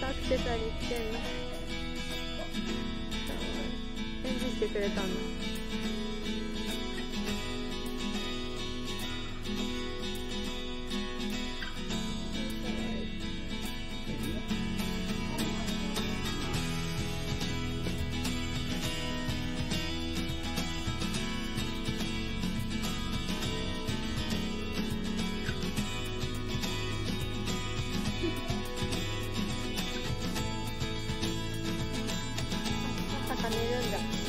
たアクセサリーつけの返事してくれたの。还没认的。